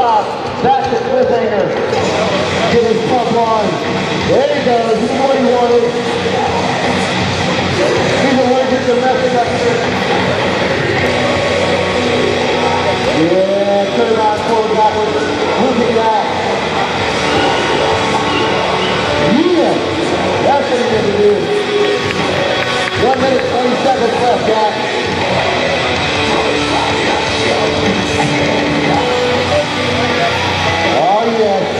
Back to Cliffhanger. Get his pump on. There he goes. Is what he wanted. He's allergic to messing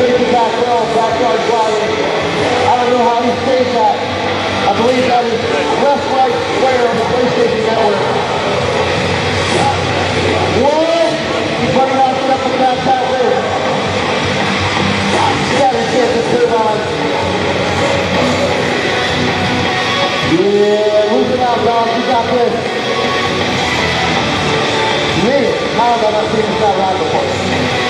to back row, backyard driving. I don't know how he stays that. I believe that is left, right, square on the PlayStation Network. Whoa! He's running the upper back halfway. Seven kids to turn on. Yeah, dog. You got this. Man, how have I not seen this guy ride before?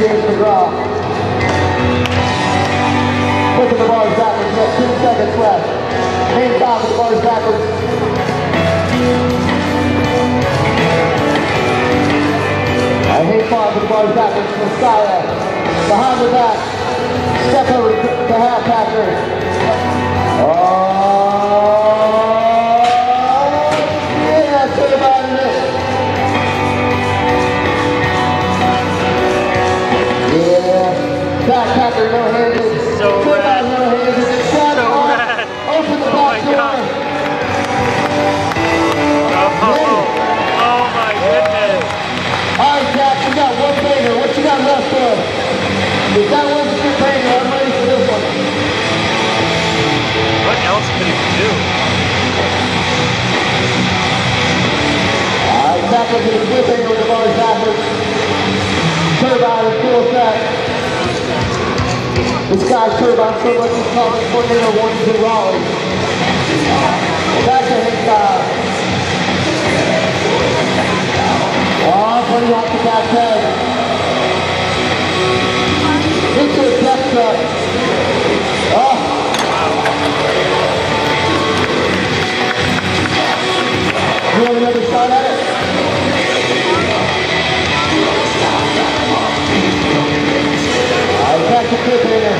James McGraw. Pushing the bars backwards, just two seconds left. Main top of the bars backwards. I hate five with the bars backwards Style. Behind the back. Step over to half No-handed. So rad. out no-handed. Shut So up. rad. Open the Oh my back door. God. Oh oh, oh, oh my goodness. All right, Jack, you got one finger. What you got left for? If that wasn't your finger, I'm ready for this one. What else could he do? All right, back up to the split finger with the bars backwards. This guy's turbine so much he's calling tornado warnings in Raleigh. Back to his side. Oh, putting off the back head. Into a death. Oh. You want another shot at it? Right, back to cliffhanger. Losing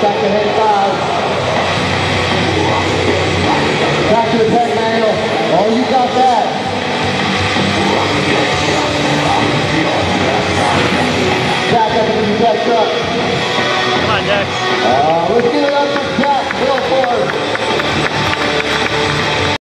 back to head five. Back to the peg manual. Oh, you got that. Back up into the death truck. Come on, Dax. Uh, let's get it